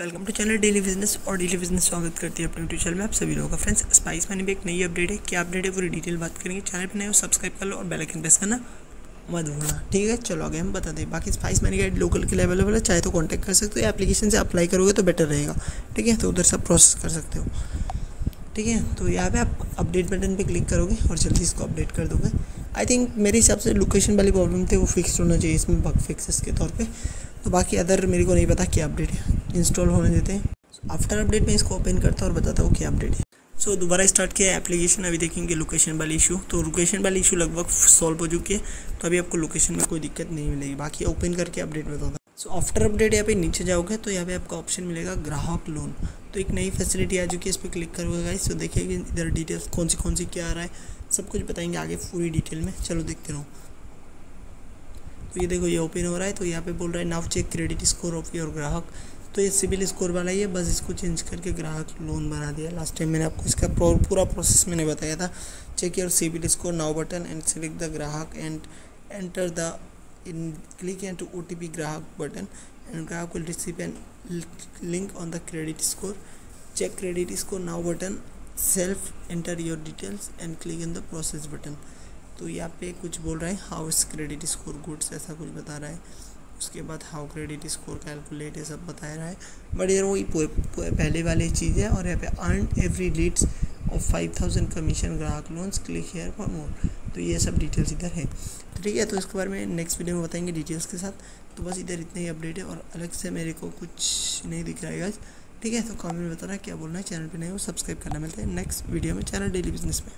Welcome to channel daily business और daily business स्वागत करती है अपने यूट्यूब चैनल में। आप सभी लोगों का फ्रेंड्स स्पाइस मैंने भी एक नई अपडेट है। क्या अपडेट है? पूरी डिटेल बात करेंगे। चैनल पर नए सब्सक्राइब कर लो और बेल आइकन प्रेस करना मत भूलना। ठीक है, चलो आगे हम बता दें बाकी स्पाइस मैंने गाइड लोकल के लिए अवेलेबल है चाहे तो कॉन्टैक्ट कर सकते हो। एप्लीकेशन से अप्लाई करोगे तो बेटर रहेगा। ठीक है तो उधर से आप प्रोसेस कर सकते हो। ठीक है तो यहाँ पे आप अपडेट बटन पे क्लिक करोगे और जल्दी इसको अपडेट कर दोगे। आई थिंक मेरे हिसाब से लोकेशन वाली प्रॉब्लम थी, वो फिक्स होना चाहिए इसमें बग फिक्सेस के तौर पे। तो बाकी अदर मेरे को नहीं पता क्या अपडेट है। इंस्टॉल होने देते हैं। आफ्टर अपडेट में इसको ओपन करता हूँ और बताता हूँ क्या अपडेट है। सो so, दोबारा स्टार्ट किया एप्लीकेशन अभी देखेंगे लोकेशन वाली इशू तो लोकेशन वाली इशू लगभग सॉल्व हो चुकी है। तो अभी आपको लोकेशन में कोई दिक्कत नहीं मिलेगी। बाकी ओपन करके अपडेट बताता सो आफ्टर अपडेट यहाँ पे नीचे जाओगे तो यहाँ पे आपका ऑप्शन मिलेगा ग्राहक लोन तो एक नई फैसिलिटी आ चुकी है इस पर क्लिक करोगे गाइस तो देखिए इधर डिटेल्स कौन सी कौन सी क्या आ रहा है। सब कुछ बताएँगे आगे पूरी डिटेल में। चलो देखते रहो। तो ये देखो ये ओपन हो रहा है। तो यहाँ पे बोल रहा है now check credit score of your ग्राहक. तो ये सिविल स्कोर वाला ही है, बस इसको चेंज करके ग्राहक लोन बना दिया। लास्ट टाइम मैंने आपको इसका पूरा प्रोसेस मैंने बताया था। Check your CIBIL score now button and select the ग्राहक and enter the in click and O T P ग्राहक बटन एंड ग्राहक will receive an link on the credit score check credit score now button self enter your details and click in the process button तो यहाँ पे कुछ बोल रहा है how इस क्रेडिट स्कोर गुड्स ऐसा कुछ बता रहा है। उसके बाद हाउ क्रेडिट स्कोर कैलकुलेट ये सब बताया रहा है। बट यार वही पहले वाली चीज़ है और यहाँ पे earn every leads of five thousand commission ग्राहक loans click here for more तो ये सब डिटेल्स इधर है। ठीक है तो इसके बारे में नेक्स्ट वीडियो में बताएँगे डिटेल्स के साथ। तो बस इधर इतने ही अपडेट है और अलग से मेरे को कुछ नहीं दिख रहा है ठीक है तो कमेंट में बताना क्या बोलना है चैनल पे नहीं हो सब्सक्राइब करना मिलता है नेक्स्ट वीडियो में चैनल डेली बिज़नेस में।